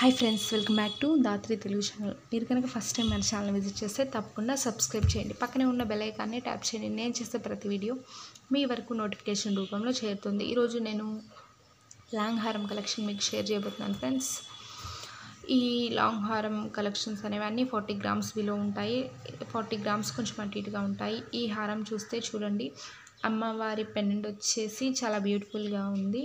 Hi friends welcome back to Dhatri Telugu channel మీరు కనుక first time మన channel visit చేస్తే తప్పకుండా సబ్స్క్రైబ్ చేయండి. పక్కనే ఉన్న బెల్ ఐకాన్ని ట్యాప్ చేయండి. నేను చేసే ప్రతి వీడియో మీ వరకు నోటిఫికేషన్ రూపంలో చేరుతుంది. ఈరోజు నేను లాంగ్ హారం కలెక్షన్ మీకు షేర్ చేయబోతున్నాను ఫ్రెండ్స్ ఈ లాంగ్ హారం కలెక్షన్స్ అనేవి అన్నీ ఫార్టీ గ్రామ్స్ బిలో ఉంటాయి. ఫార్టీ గ్రామ్స్ కొంచెం అటు ఇటుగా ఉంటాయి. ఈ హారం చూస్తే చూడండి అమ్మవారి పెండెంట్ వచ్చేసి చాలా బ్యూటిఫుల్గా ఉంది.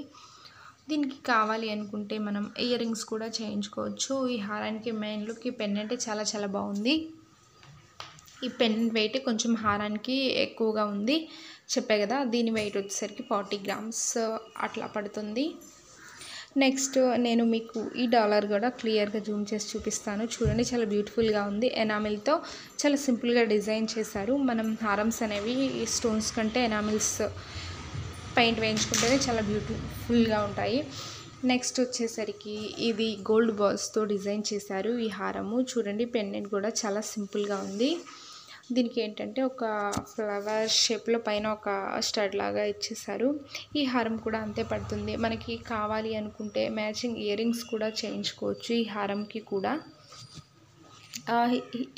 దీనికి కావాలి అనుకుంటే మనం ఇయర్ రింగ్స్ కూడా చేయించుకోవచ్చు. ఈ హారానికి మెయిన్ లుక్ ఈ పెండెంట్ చాలా చాలా బాగుంది. ఈ పెన్ వెయిట్ కొంచెం హారానికి ఎక్కువగా ఉంది. చెప్పే కదా దీని వెయిట్ వచ్చేసరికి ఫార్టీ గ్రామ్స్ అట్లా పడుతుంది. నెక్స్ట్ నేను మీకు ఈ డాలర్ కూడా క్లియర్గా జూమ్ చేసి చూపిస్తాను. చూడండి చాలా బ్యూటిఫుల్గా ఉంది. ఎనామిల్తో చాలా సింపుల్గా డిజైన్ చేశారు. మనం హారమ్స్ అనేవి స్టోన్స్ కంటే ఎనామిల్స్ పెయింట్ వేయించుకుంటేనే చాలా బ్యూటిఫుల్గా ఉంటాయి. నెక్స్ట్ వచ్చేసరికి ఇది గోల్డ్ బాల్స్తో డిజైన్ చేశారు ఈ హారము. చూడండి పెండెంట్ కూడా చాలా సింపుల్గా ఉంది. దీనికి ఏంటంటే ఒక ఫ్లవర్ షేప్లో పైన ఒక స్టడ్ లాగా ఇచ్చేసారు ఈ హారం కూడా అంతే పడుతుంది. మనకి కావాలి అనుకుంటే మ్యాచింగ్ ఇయర్ రింగ్స్ కూడా చేయించుకోవచ్చు ఈ హారంకి కూడా.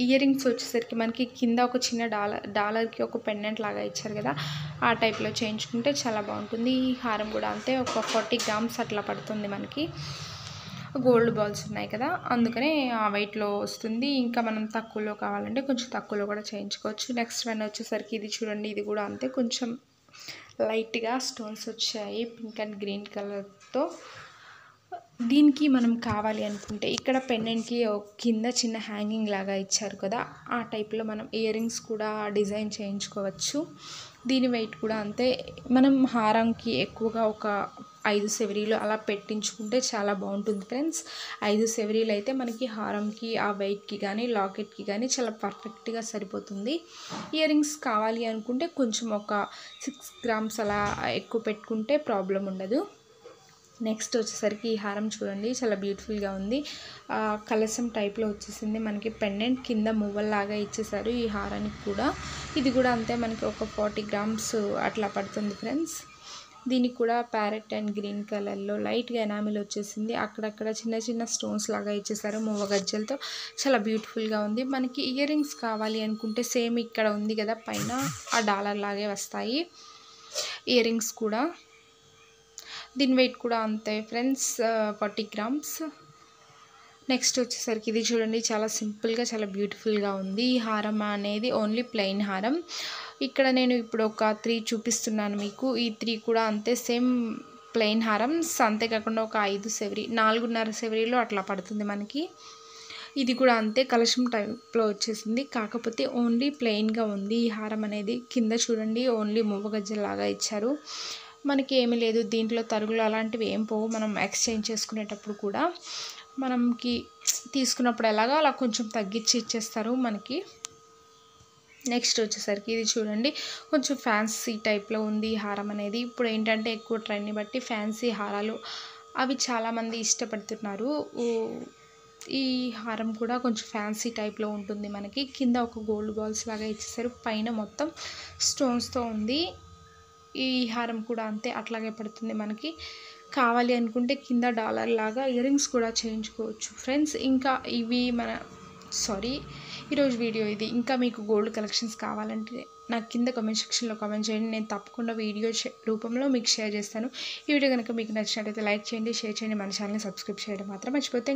ఇయర్ రింగ్స్ వచ్చేసరికి మనకి కింద ఒక చిన్న డాలర్ డాలర్కి ఒక పెండెంట్ లాగా ఇచ్చారు కదా ఆ టైప్లో చేయించుకుంటే చాలా బాగుంటుంది. ఈ హారం కూడా అంతే ఒక ఫార్టీ గ్రామ్స్ అట్లా పడుతుంది మనకి. గోల్డ్ బాల్స్ ఉన్నాయి కదా అందుకనే ఆ వెయిట్లో వస్తుంది. ఇంకా మనం తక్కువలో కావాలంటే కొంచెం తక్కువలో కూడా చేయించుకోవచ్చు. నెక్స్ట్ వన్ వచ్చేసరికి ఇది చూడండి ఇది కూడా అంతే. కొంచెం లైట్గా స్టోన్స్ వచ్చాయి పింక్ అండ్ గ్రీన్ కలర్తో. దీనికి మనం కావాలి అనుకుంటే ఇక్కడ పెండెంట్కి కింద చిన్న హ్యాంగింగ్ లాగా ఇచ్చారు కదా ఆ టైప్లో మనం ఇయర్ రింగ్స్ కూడా డిజైన్ చేయించుకోవచ్చు. దీని వెయిట్ కూడా అంతే. మనం హారంకి ఎక్కువగా ఒక ఐదు సెవరీలు అలా పెట్టించుకుంటే చాలా బాగుంటుంది ఫ్రెండ్స్ ఐదు సెవరీలు అయితే మనకి హారంకి ఆ వెయిట్కి కానీ లాకెట్కి కానీ చాలా పర్ఫెక్ట్గా సరిపోతుంది. ఇయర్ రింగ్స్ కావాలి అనుకుంటే కొంచెం ఒక సిక్స్ గ్రామ్స్ అలా ఎక్కువ పెట్టుకుంటే ప్రాబ్లం ఉండదు. నెక్స్ట్ వచ్చేసరికి ఈ హారం చూడండి చాలా బ్యూటిఫుల్గా ఉంది. కలసం టైప్లో వచ్చేసింది. మనకి పెండెంట్ కింద మువ్వల్లాగా ఇచ్చేసారు ఈ హారానికి కూడా. ఇది కూడా అంతే మనకి ఒక ఫార్టీ గ్రామ్స్ అట్లా పడుతుంది ఫ్రెండ్స్. దీనికి కూడా ప్యారెట్ అండ్ గ్రీన్ కలర్లో లైట్గా ఎనామిల్ వచ్చేసింది. అక్కడక్కడ చిన్న చిన్న స్టోన్స్ లాగా ఇచ్చేసారు మువ్వ గజ్జలతో. చాలా బ్యూటిఫుల్గా ఉంది. మనకి ఇయర్ రింగ్స్ కావాలి అనుకుంటే సేమ్ ఇక్కడ ఉంది కదా పైన ఆ డాలర్ లాగే వస్తాయి. ఇయర్ రింగ్స్ కూడా. దీని వెయిట్ కూడా అంతే ఫ్రెండ్స్ ఫార్టీ గ్రామ్స్ నెక్స్ట్ వచ్చేసరికి ఇది చూడండి చాలా సింపుల్గా చాలా బ్యూటిఫుల్గా ఉంది. ఈ హారం అనేది ఓన్లీ ప్లెయిన్ హారం. ఇక్కడ నేను ఇప్పుడు ఒక త్రీ చూపిస్తున్నాను మీకు. ఈ త్రీ కూడా అంతే సేమ్ ప్లెయిన్ హారమ్స్ అంతేకాకుండా ఒక ఐదు సెవరీ నాలుగున్నర సెవరీలో అట్లా పడుతుంది మనకి. ఇది కూడా అంతే కలశం టైప్లో వచ్చేసింది. కాకపోతే ఓన్లీ ప్లెయిన్గా ఉంది. ఈ హారం అనేది కింద చూడండి ఓన్లీ మువ్వగజ్జలాగా ఇచ్చారు. మనకి ఏమీ లేదు. దీంట్లో తరుగులు అలాంటివి ఏం పోవు. మనం ఎక్స్చేంజ్ చేసుకునేటప్పుడు కూడా మనకి తీసుకున్నప్పుడు ఎలాగో అలా కొంచెం తగ్గించి ఇచ్చేస్తారు మనకి. నెక్స్ట్ వచ్చేసరికి ఇది చూడండి. కొంచెం ఫ్యాన్సీ టైప్లో ఉంది హారం అనేది. ఇప్పుడు ఏంటంటే ఎక్కువ ట్రెండ్ని బట్టి ఫ్యాన్సీ హారాలు అవి చాలామంది ఇష్టపడుతున్నారు. ఈ హారం కూడా కొంచెం ఫ్యాన్సీ టైప్లో ఉంటుంది మనకి. కింద ఒక గోల్డ్ బాల్స్ లాగా ఇచ్చేసారు. పైన మొత్తం స్టోన్స్తో ఉంది. ఈ హారం కూడా అంతే అట్లాగే పడుతుంది మనకి. కావాలి అనుకుంటే కింద డాలర్ లాగా ఇయర్ రింగ్స్ కూడా చేయించుకోవచ్చు. ఫ్రెండ్స్ ఇంకా ఇవి మన సారీ ఈరోజు వీడియో ఇది. ఇంకా మీకు గోల్డ్ కలెక్షన్స్ కావాలంటే నాకు కింద కమెంట్ సెక్షన్లో కామెంట్ చేయండి. నేను తప్పకుండా వీడియో రూపంలో మీకు షేర్ చేస్తాను. ఈ వీడియో కనుక మీకు నచ్చినట్టయితే లైక్ చేయండి షేర్ చేయండి. మన ఛానల్ని సబ్స్క్రైబ్ చేయడం మాత్రం మర్చిపోతే